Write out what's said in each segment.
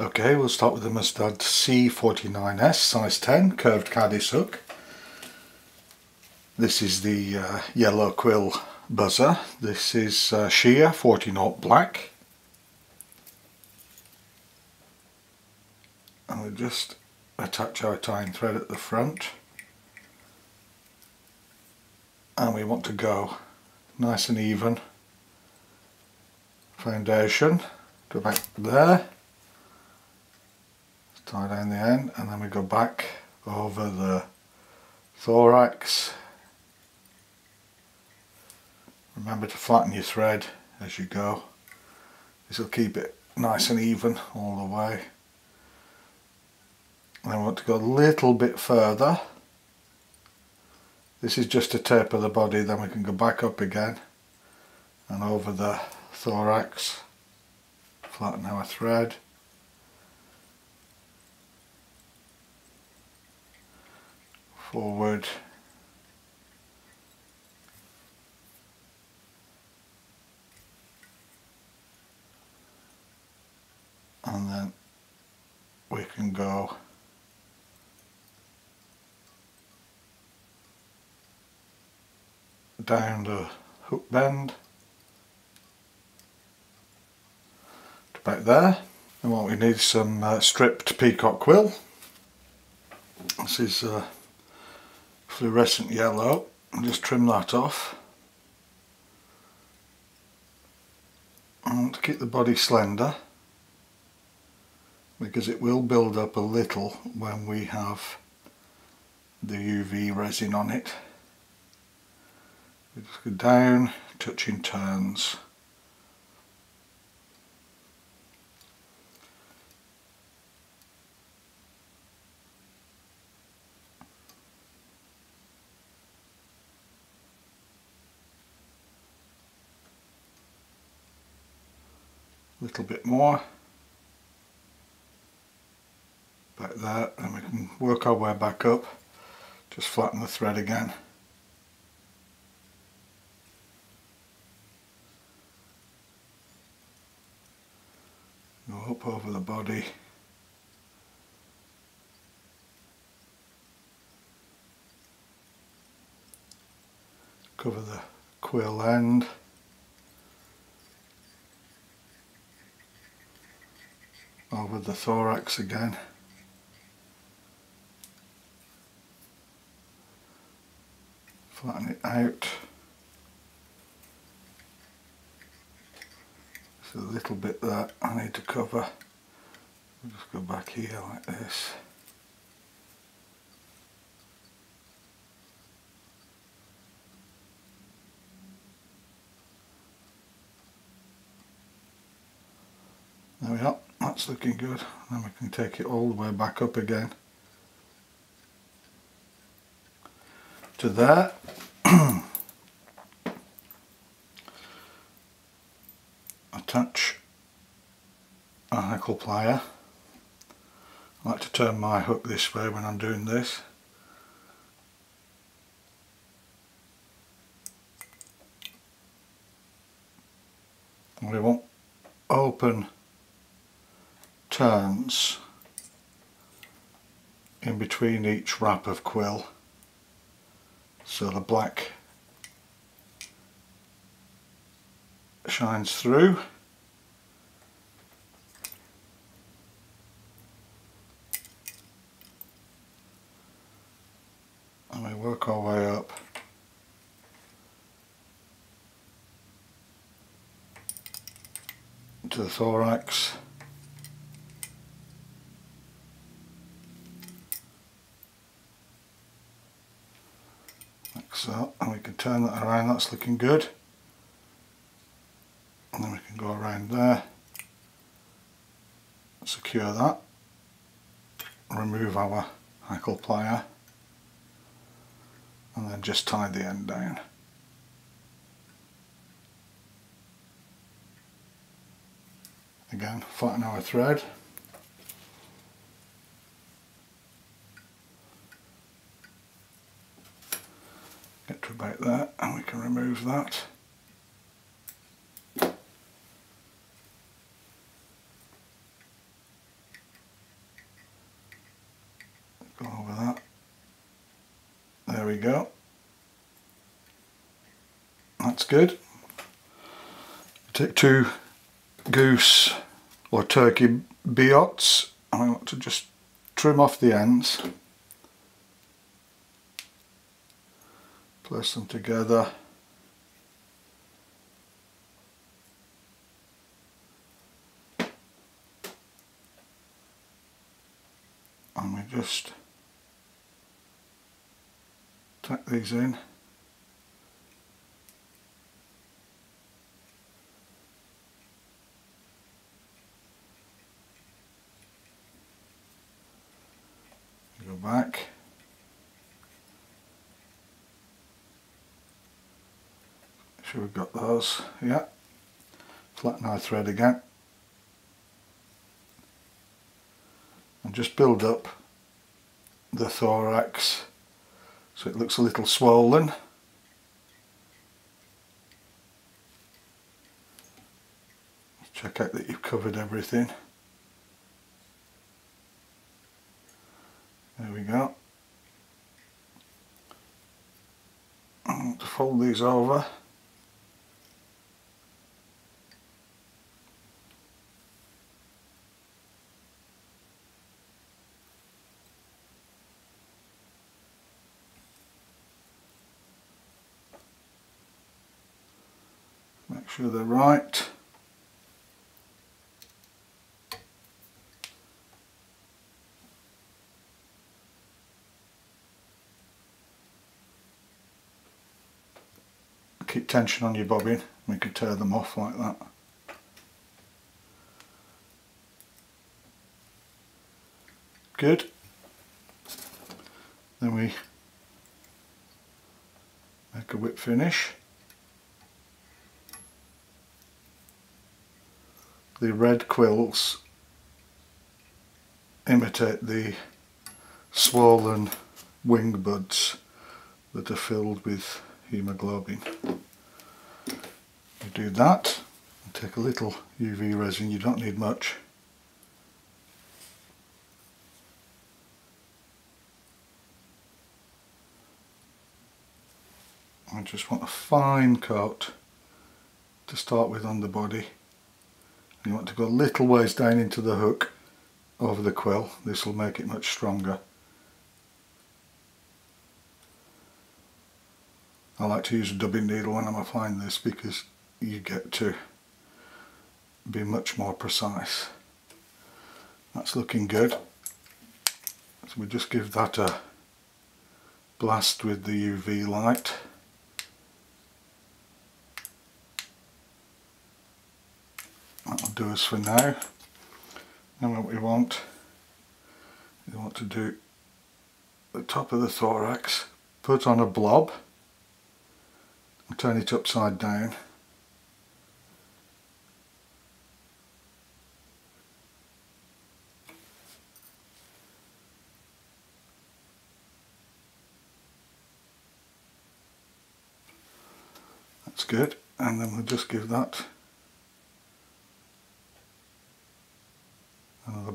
Okay, we'll start with the Mustad C49S size 10 curved Caddis hook. This is the uh, yellow quill buzzer. This is uh, sheer 40 knot black. And we'll just attach our tying thread at the front. And we want to go nice and even. Foundation, go back there. Tie down the end and then we go back over the thorax Remember to flatten your thread as you go. This will keep it nice and even all the way. And I want to go a little bit further. This is just a tape of the body, then we can go back up again and over the thorax, flatten our thread. Forward. And then we can go down the hook bend to back there. And what we need is some uh, stripped peacock quill. This is uh, fluorescent yellow and just trim that off and to keep the body slender because it will build up a little when we have the UV resin on it. We just go down, touching turns. A little bit more. like that and we can work our way back up. Just flatten the thread again. Go up over the body. Cover the quill end over the thorax again. Flatten it out. There's a little bit that I need to cover. I'll just go back here like this There we are, that's looking good. Then we can take it all the way back up again. to that. Attach a hackle plier. I like to turn my hook this way when I'm doing this. we want open turns in between each wrap of quill so the black shines through. And we work our way up. To the thorax so and we can turn that around that's looking good. And then we can go around there. Secure that. Remove our hackle plier. And then just tie the end down. Again flatten our thread about that and we can remove that. Go over that. There we go. That's good. Take two goose or turkey biots and I want to just trim off the ends. Place them together. And we just tuck these in. Go back. Sure we've got those. Yeah. Flatten our thread again. And just build up the thorax so it looks a little swollen. Check out that you've covered everything. There we go. Fold these over. Sure they're right. Keep tension on your bobbin, we could tear them off like that. Good. Then we make a whip finish. The red quills imitate the swollen wing buds that are filled with hemoglobin. You do that take a little UV resin, you don't need much. I just want a fine coat to start with on the body you want to go a little ways down into the hook over the quill. This will make it much stronger. I like to use a dubbing needle when I'm applying this because you get to be much more precise. That's looking good. So we just give that a blast with the UV light do for now. And what we want we want to do the top of the thorax put on a blob and turn it upside down. That's good. And then we'll just give that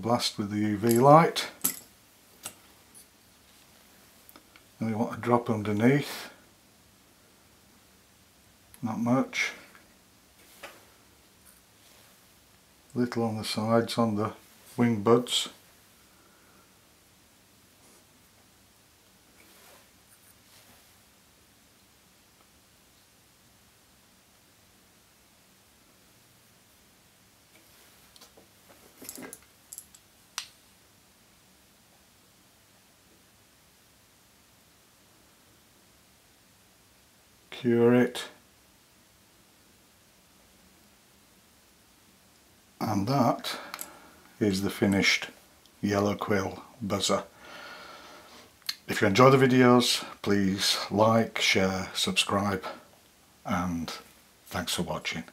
blast with the UV light. And we want to drop underneath. Not much. Little on the sides on the wing buds cure it. And that is the finished yellow quill buzzer. If you enjoy the videos please like share subscribe and thanks for watching